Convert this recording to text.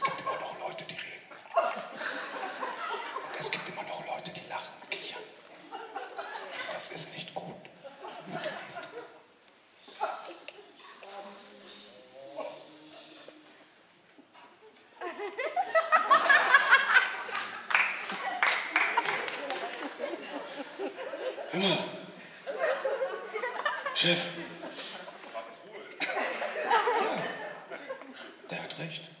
es gibt immer noch Leute, die reden. Und es gibt immer noch Leute, die lachen und kichern. Das ist nicht gut. Und der nächste. Hör mal. Chef. Der hat recht.